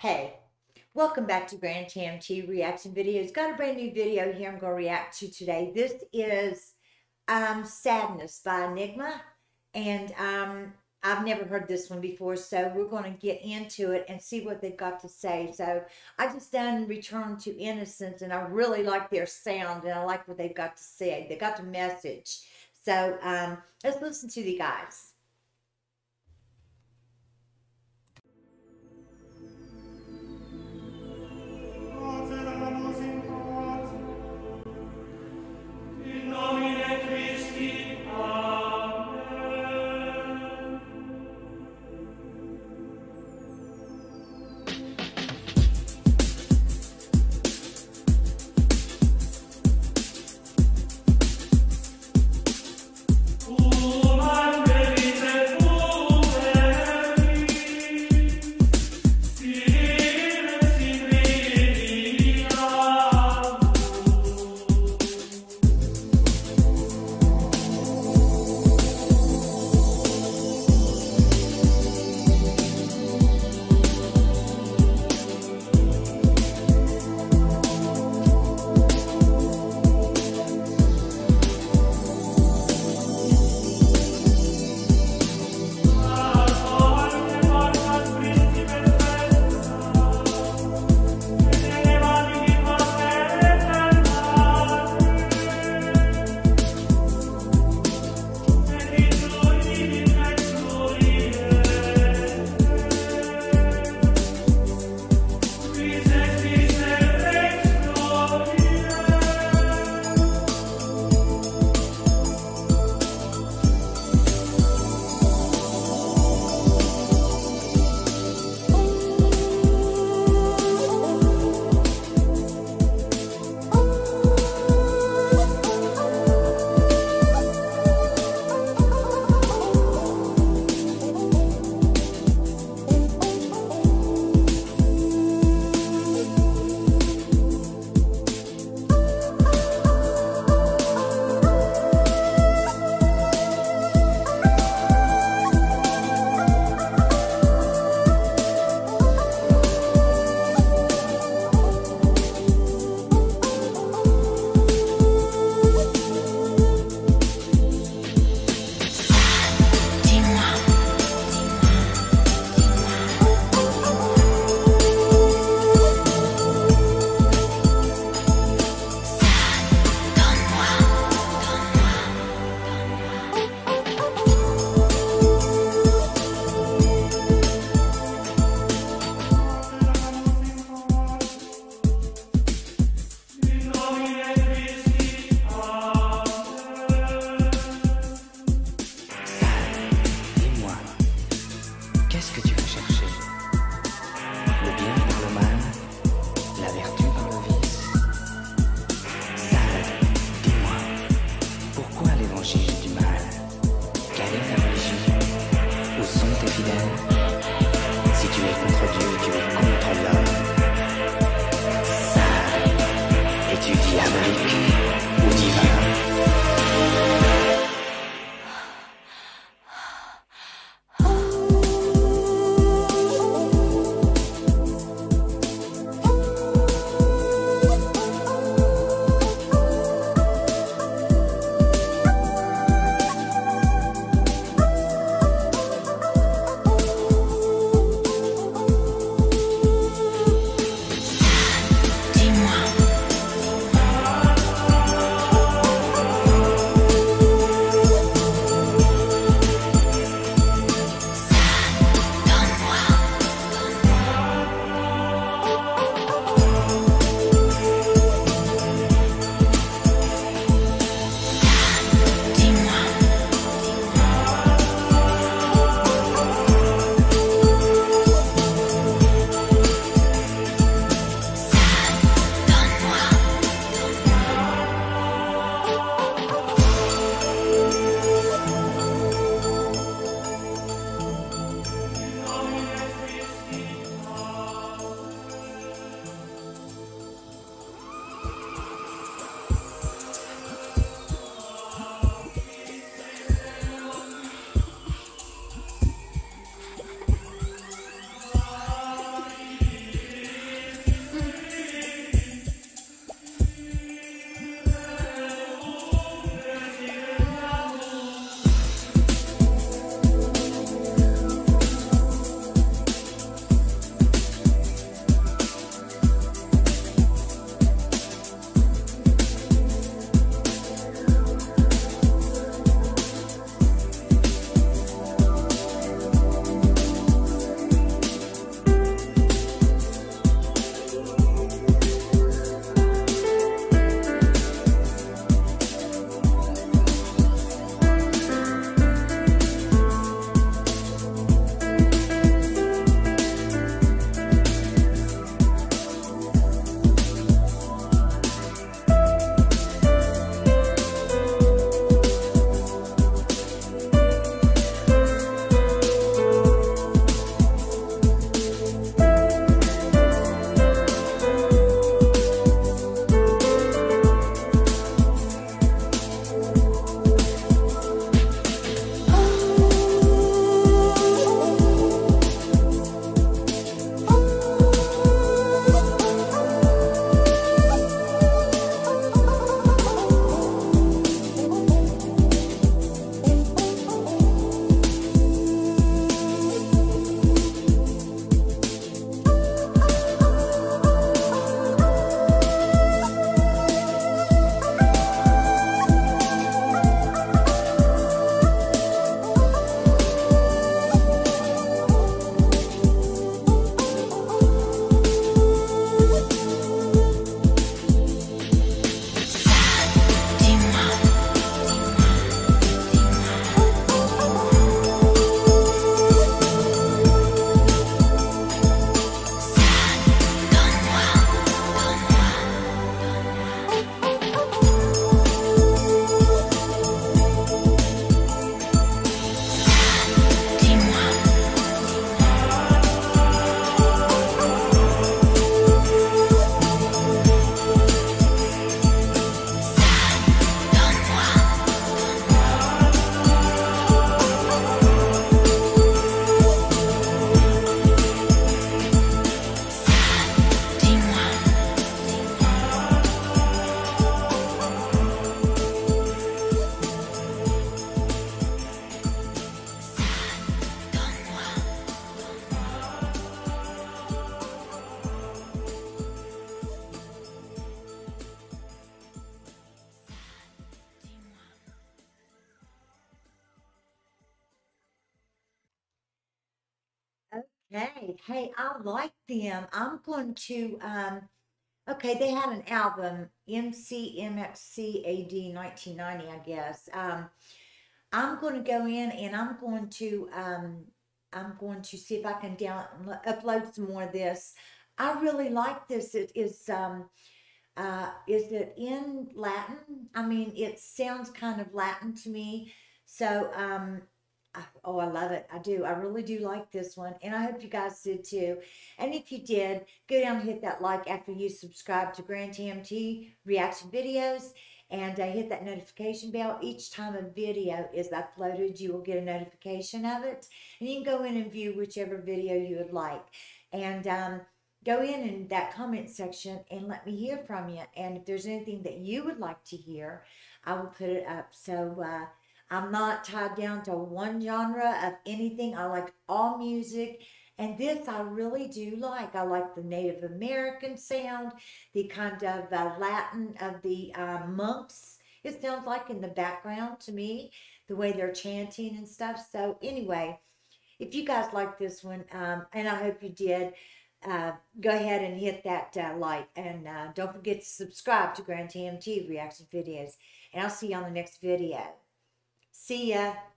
Hey, welcome back to Grand TMT reaction videos. Got a brand new video here I'm going to react to today. This is um, Sadness by Enigma. And um, I've never heard this one before, so we're going to get into it and see what they've got to say. So I just done Return to Innocence, and I really like their sound, and I like what they've got to say. They got the message. So um, let's listen to the guys. Hey, hey, I like them. I'm going to um okay, they had an album, MCMXCAD 1990, I guess. Um I'm going to go in and I'm going to um I'm going to see if I can down upload some more of this. I really like this. It is um uh is it in Latin? I mean, it sounds kind of Latin to me. So um Oh, I love it. I do. I really do like this one. And I hope you guys did too. And if you did, go down and hit that like after you subscribe to Grand TMT reaction videos and uh, hit that notification bell. Each time a video is uploaded, you will get a notification of it. And you can go in and view whichever video you would like. And um, go in in that comment section and let me hear from you. And if there's anything that you would like to hear, I will put it up. So, uh, I'm not tied down to one genre of anything. I like all music. And this I really do like. I like the Native American sound, the kind of uh, Latin of the uh, monks. It sounds like in the background to me, the way they're chanting and stuff. So, anyway, if you guys like this one, um, and I hope you did, uh, go ahead and hit that uh, like. And uh, don't forget to subscribe to Grand TMT reaction videos. And I'll see you on the next video. See ya.